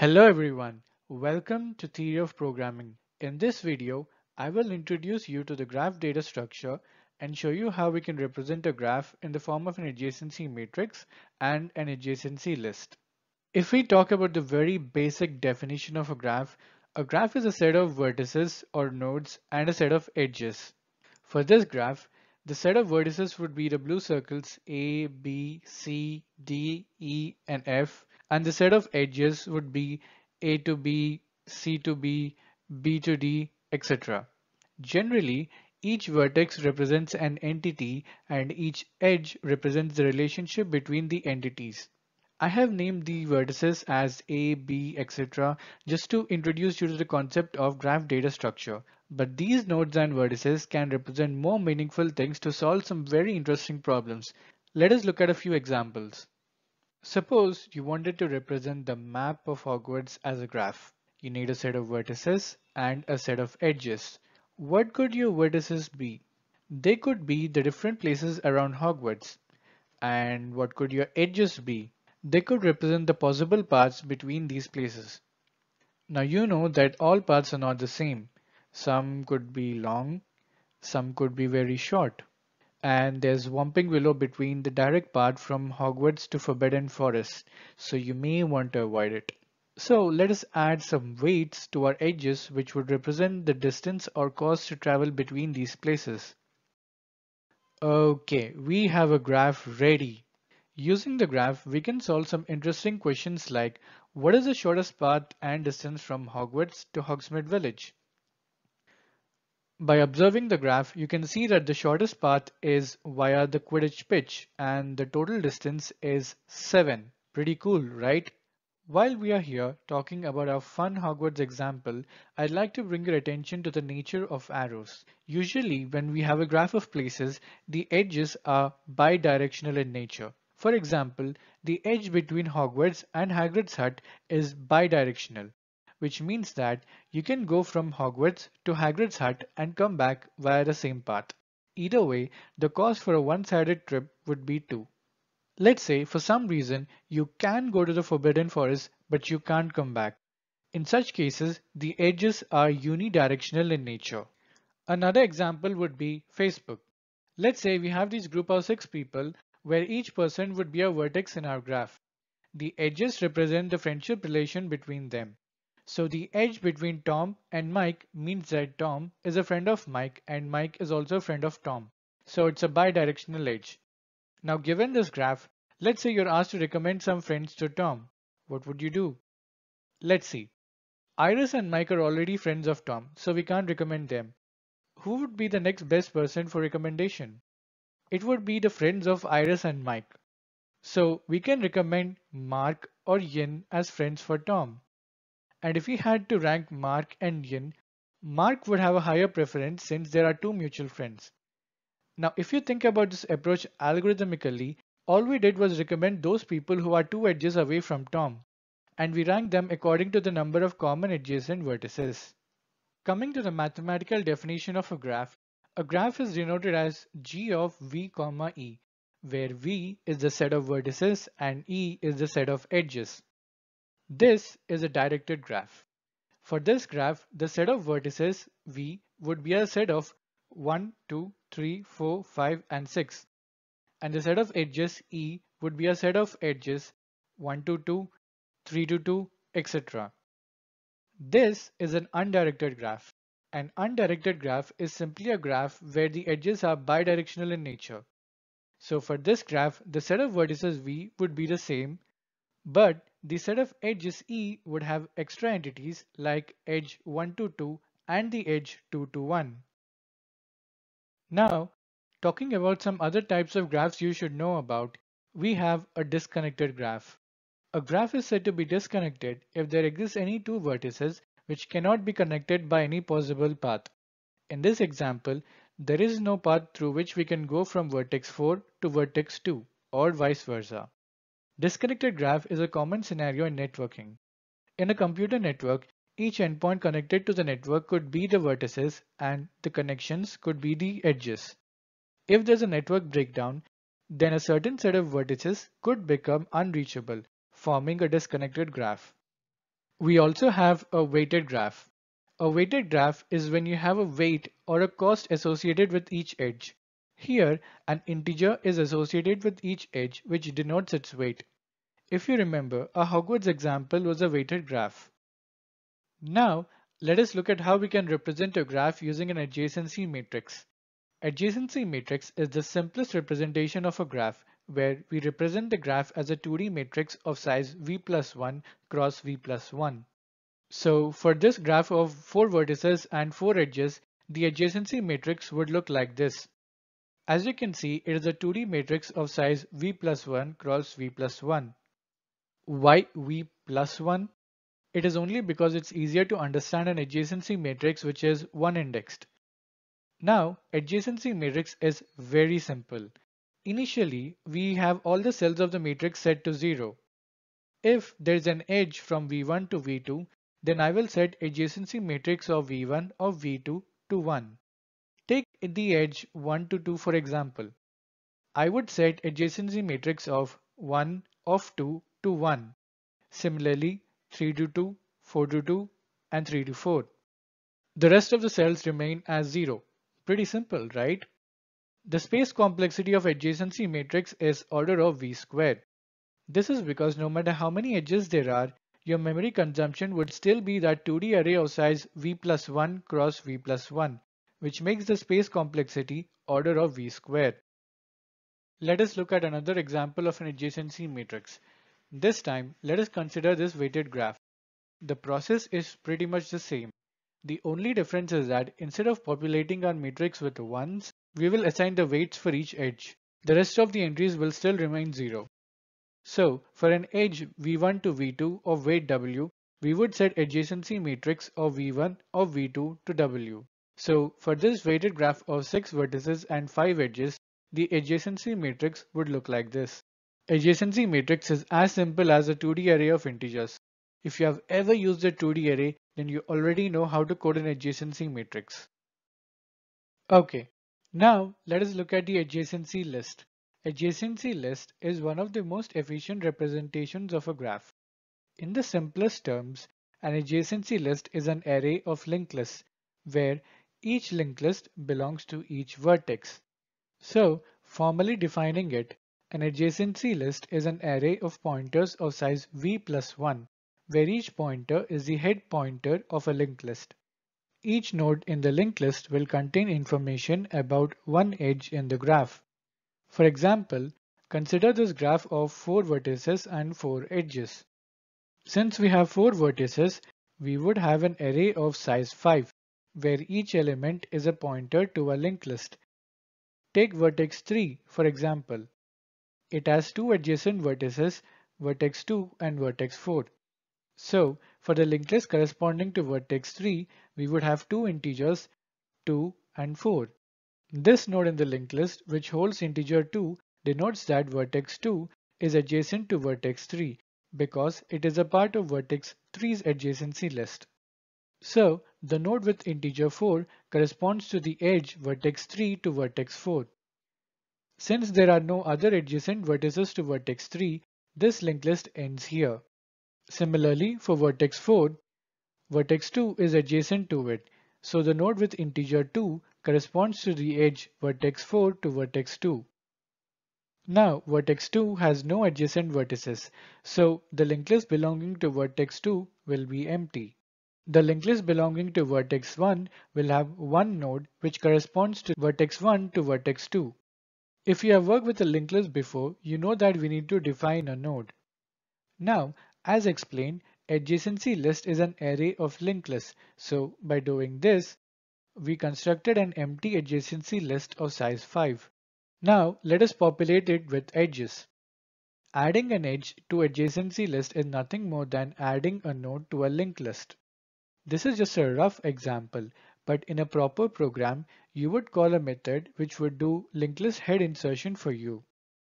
Hello everyone, welcome to Theory of Programming. In this video, I will introduce you to the graph data structure and show you how we can represent a graph in the form of an adjacency matrix and an adjacency list. If we talk about the very basic definition of a graph, a graph is a set of vertices or nodes and a set of edges. For this graph, the set of vertices would be the blue circles A, B, C, D, E, and F and the set of edges would be A to B, C to B, B to D, etc. Generally, each vertex represents an entity and each edge represents the relationship between the entities. I have named the vertices as A, B, etc. just to introduce you to the concept of graph data structure. But these nodes and vertices can represent more meaningful things to solve some very interesting problems. Let us look at a few examples. Suppose you wanted to represent the map of Hogwarts as a graph. You need a set of vertices and a set of edges. What could your vertices be? They could be the different places around Hogwarts. And what could your edges be? They could represent the possible paths between these places. Now you know that all paths are not the same. Some could be long, some could be very short and there's Whomping Willow between the direct path from Hogwarts to Forbidden Forest, so you may want to avoid it. So let us add some weights to our edges which would represent the distance or cost to travel between these places. Okay, we have a graph ready. Using the graph, we can solve some interesting questions like what is the shortest path and distance from Hogwarts to Hogsmeade Village? By observing the graph, you can see that the shortest path is via the Quidditch pitch and the total distance is 7. Pretty cool, right? While we are here talking about our fun Hogwarts example, I'd like to bring your attention to the nature of arrows. Usually when we have a graph of places, the edges are bidirectional in nature. For example, the edge between Hogwarts and Hagrid's hut is bidirectional which means that you can go from Hogwarts to Hagrid's hut and come back via the same path. Either way, the cost for a one-sided trip would be 2. Let's say for some reason you can go to the Forbidden Forest but you can't come back. In such cases, the edges are unidirectional in nature. Another example would be Facebook. Let's say we have this group of 6 people where each person would be a vertex in our graph. The edges represent the friendship relation between them. So the edge between Tom and Mike means that Tom is a friend of Mike and Mike is also a friend of Tom. So it's a bidirectional edge. Now given this graph, let's say you're asked to recommend some friends to Tom. What would you do? Let's see. Iris and Mike are already friends of Tom, so we can't recommend them. Who would be the next best person for recommendation? It would be the friends of Iris and Mike. So we can recommend Mark or Yin as friends for Tom. And if we had to rank Mark and Yin, Mark would have a higher preference since there are two mutual friends. Now, if you think about this approach algorithmically, all we did was recommend those people who are two edges away from Tom, and we ranked them according to the number of common adjacent vertices. Coming to the mathematical definition of a graph, a graph is denoted as g of v comma e, where v is the set of vertices and e is the set of edges. This is a directed graph. For this graph, the set of vertices V would be a set of 1, 2, 3, 4, 5 and 6. And the set of edges E would be a set of edges 1 to 2, 3 to 2, etc. This is an undirected graph. An undirected graph is simply a graph where the edges are bidirectional in nature. So for this graph, the set of vertices V would be the same, but the set of edges E would have extra entities like edge 1 to 2 and the edge 2 to 1. Now, talking about some other types of graphs you should know about, we have a disconnected graph. A graph is said to be disconnected if there exists any two vertices which cannot be connected by any possible path. In this example, there is no path through which we can go from vertex 4 to vertex 2 or vice versa. Disconnected graph is a common scenario in networking. In a computer network, each endpoint connected to the network could be the vertices and the connections could be the edges. If there's a network breakdown, then a certain set of vertices could become unreachable, forming a disconnected graph. We also have a weighted graph. A weighted graph is when you have a weight or a cost associated with each edge. Here, an integer is associated with each edge which denotes its weight. If you remember, our Hogwarts example was a weighted graph. Now, let us look at how we can represent a graph using an adjacency matrix. Adjacency matrix is the simplest representation of a graph where we represent the graph as a 2D matrix of size v plus 1 cross v plus 1. So for this graph of 4 vertices and 4 edges, the adjacency matrix would look like this. As you can see, it is a 2D matrix of size v plus 1 cross v plus 1. Why v plus 1? It is only because it's easier to understand an adjacency matrix which is one indexed. Now, adjacency matrix is very simple. Initially, we have all the cells of the matrix set to 0. If there is an edge from V1 to V2, then I will set adjacency matrix of V1 of V2 to 1. Take the edge 1 to 2 for example. I would set adjacency matrix of 1 of 2 to 1. Similarly, 3 to 2, 4 to 2, and 3 to 4. The rest of the cells remain as 0. Pretty simple, right? The space complexity of adjacency matrix is order of v squared. This is because no matter how many edges there are, your memory consumption would still be that 2D array of size v plus 1 cross v plus 1, which makes the space complexity order of v squared. Let us look at another example of an adjacency matrix. This time, let us consider this weighted graph. The process is pretty much the same. The only difference is that instead of populating our matrix with ones, we will assign the weights for each edge. The rest of the entries will still remain 0. So for an edge v1 to v2 of weight w, we would set adjacency matrix of v1 of v2 to w. So for this weighted graph of 6 vertices and 5 edges, the adjacency matrix would look like this. Adjacency matrix is as simple as a 2D array of integers. If you have ever used a 2D array, then you already know how to code an adjacency matrix. Okay, now let us look at the adjacency list. Adjacency list is one of the most efficient representations of a graph. In the simplest terms, an adjacency list is an array of linked lists where each linked list belongs to each vertex. So, formally defining it, an adjacency list is an array of pointers of size v plus 1, where each pointer is the head pointer of a linked list. Each node in the linked list will contain information about one edge in the graph. For example, consider this graph of 4 vertices and 4 edges. Since we have 4 vertices, we would have an array of size 5, where each element is a pointer to a linked list. Take vertex 3 for example. It has two adjacent vertices, vertex 2 and vertex 4. So for the linked list corresponding to vertex 3, we would have two integers 2 and 4. This node in the linked list which holds integer 2 denotes that vertex 2 is adjacent to vertex 3 because it is a part of vertex 3's adjacency list. So the node with integer 4 corresponds to the edge vertex 3 to vertex 4. Since there are no other adjacent vertices to vertex 3, this linked list ends here. Similarly, for vertex 4, vertex 2 is adjacent to it, so the node with integer 2 corresponds to the edge vertex 4 to vertex 2. Now vertex 2 has no adjacent vertices, so the linked list belonging to vertex 2 will be empty. The linked list belonging to vertex 1 will have one node which corresponds to vertex 1 to vertex 2. If you have worked with a linked list before, you know that we need to define a node. Now, as explained, adjacency list is an array of linked lists. So by doing this, we constructed an empty adjacency list of size 5. Now let us populate it with edges. Adding an edge to adjacency list is nothing more than adding a node to a linked list. This is just a rough example, but in a proper program, you would call a method which would do linked list head insertion for you.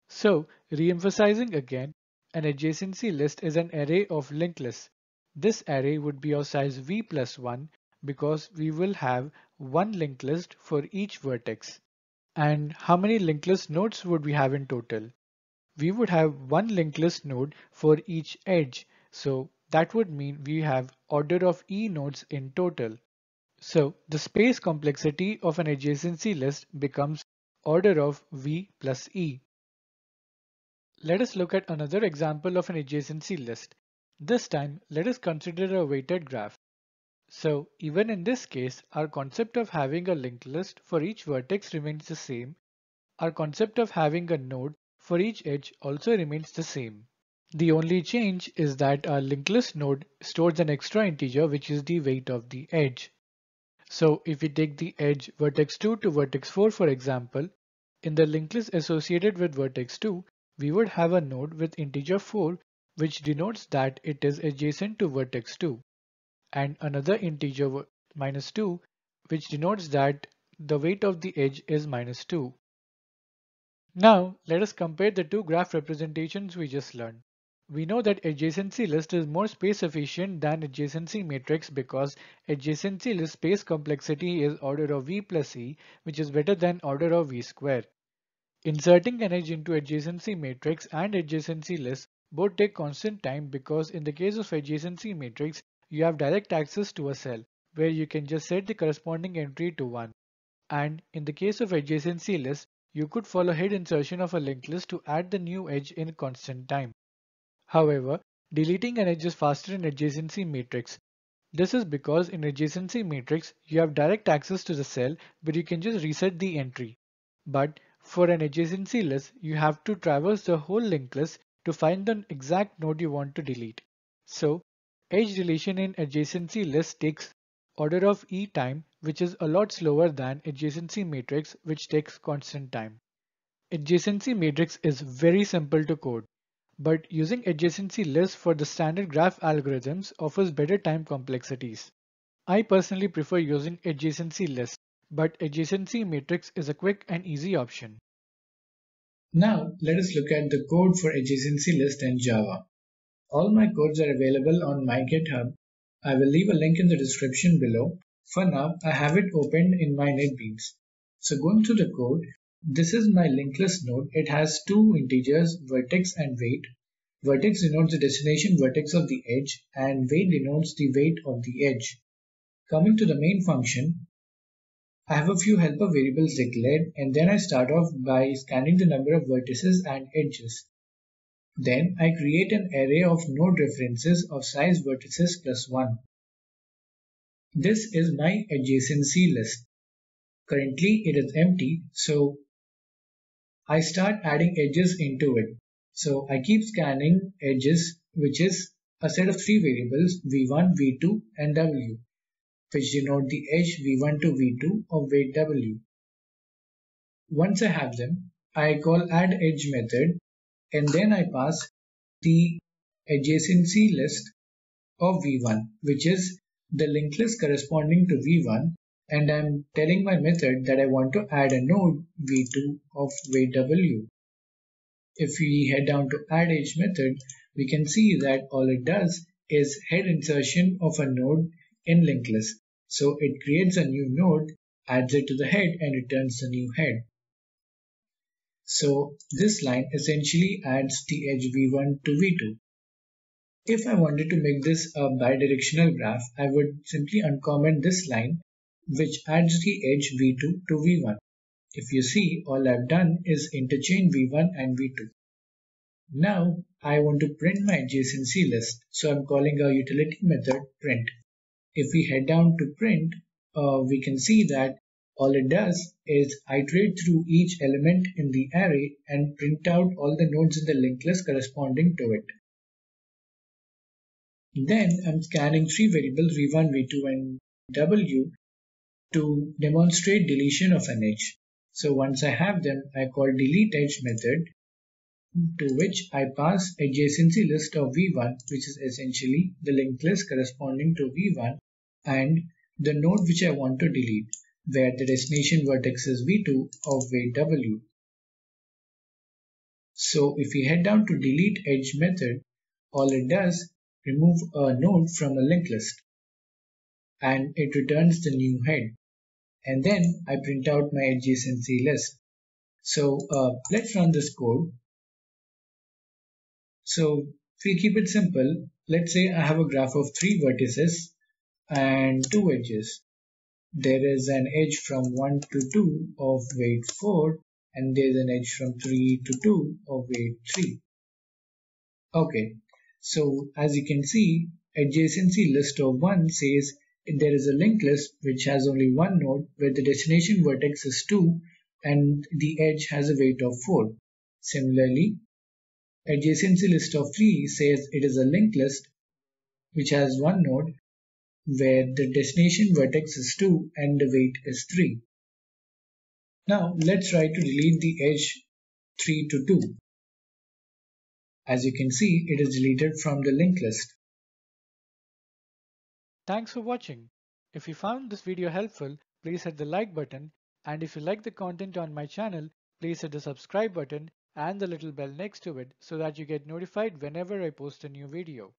So, re-emphasizing again, an adjacency list is an array of linked lists. This array would be of size v plus 1 because we will have one linked list for each vertex. And how many linked list nodes would we have in total? We would have one linked list node for each edge. So that would mean we have order of e nodes in total. So the space complexity of an adjacency list becomes order of v plus e. Let us look at another example of an adjacency list. This time, let us consider a weighted graph. So even in this case, our concept of having a linked list for each vertex remains the same. Our concept of having a node for each edge also remains the same. The only change is that our linked list node stores an extra integer which is the weight of the edge. So if we take the edge vertex 2 to vertex 4 for example, in the linked list associated with vertex 2, we would have a node with integer 4 which denotes that it is adjacent to vertex 2 and another integer minus 2 which denotes that the weight of the edge is minus 2. Now let us compare the two graph representations we just learned. We know that adjacency list is more space efficient than adjacency matrix because adjacency list space complexity is order of v plus e which is better than order of v square. Inserting an edge into adjacency matrix and adjacency list both take constant time because in the case of adjacency matrix you have direct access to a cell where you can just set the corresponding entry to 1 and in the case of adjacency list you could follow head insertion of a linked list to add the new edge in constant time. However, deleting an edge is faster in adjacency matrix. This is because in adjacency matrix, you have direct access to the cell, but you can just reset the entry. But for an adjacency list, you have to traverse the whole linked list to find the exact node you want to delete. So edge deletion in adjacency list takes order of e time, which is a lot slower than adjacency matrix, which takes constant time. Adjacency matrix is very simple to code but using adjacency lists for the standard graph algorithms offers better time complexities. I personally prefer using adjacency lists, but adjacency matrix is a quick and easy option. Now let us look at the code for adjacency list in Java. All my codes are available on my GitHub. I will leave a link in the description below. For now, I have it opened in my NetBeans. So going through the code, this is my linked list node. It has two integers, vertex and weight. Vertex denotes the destination vertex of the edge and weight denotes the weight of the edge. Coming to the main function, I have a few helper variables declared and then I start off by scanning the number of vertices and edges. Then I create an array of node references of size vertices plus 1. This is my adjacency list. Currently it is empty so I start adding edges into it. So I keep scanning edges, which is a set of three variables v1, v2 and w, which denote the edge v1 to v2 of weight w. Once I have them, I call add edge method and then I pass the adjacency list of v1, which is the linked list corresponding to v1 and I'm telling my method that I want to add a node v2 of weight w. If we head down to add edge method, we can see that all it does is head insertion of a node in linked list. So it creates a new node, adds it to the head and returns the new head. So this line essentially adds the edge v1 to v2. If I wanted to make this a bidirectional graph, I would simply uncomment this line which adds the edge v2 to v1. If you see, all I've done is interchange v1 and v2. Now I want to print my adjacency list, so I'm calling our utility method print. If we head down to print, uh, we can see that all it does is iterate through each element in the array and print out all the nodes in the linked list corresponding to it. Then I'm scanning three variables v1, v2 and w to demonstrate deletion of an edge. So once I have them, I call delete edge method to which I pass adjacency list of v1 which is essentially the linked list corresponding to v1 and the node which I want to delete where the destination vertex is v2 of weight w. So if we head down to delete edge method, all it does remove a node from a linked list and it returns the new head and then I print out my adjacency list. So uh, let's run this code. So if we keep it simple, let's say I have a graph of three vertices and two edges. There is an edge from 1 to 2 of weight 4 and there's an edge from 3 to 2 of weight 3. Okay, so as you can see, adjacency list of 1 says there is a linked list which has only one node where the destination vertex is 2 and the edge has a weight of 4. Similarly, adjacency list of 3 says it is a linked list which has one node where the destination vertex is 2 and the weight is 3. Now let's try to delete the edge 3 to 2. As you can see, it is deleted from the linked list. Thanks for watching. If you found this video helpful, please hit the like button and if you like the content on my channel, please hit the subscribe button and the little bell next to it so that you get notified whenever I post a new video.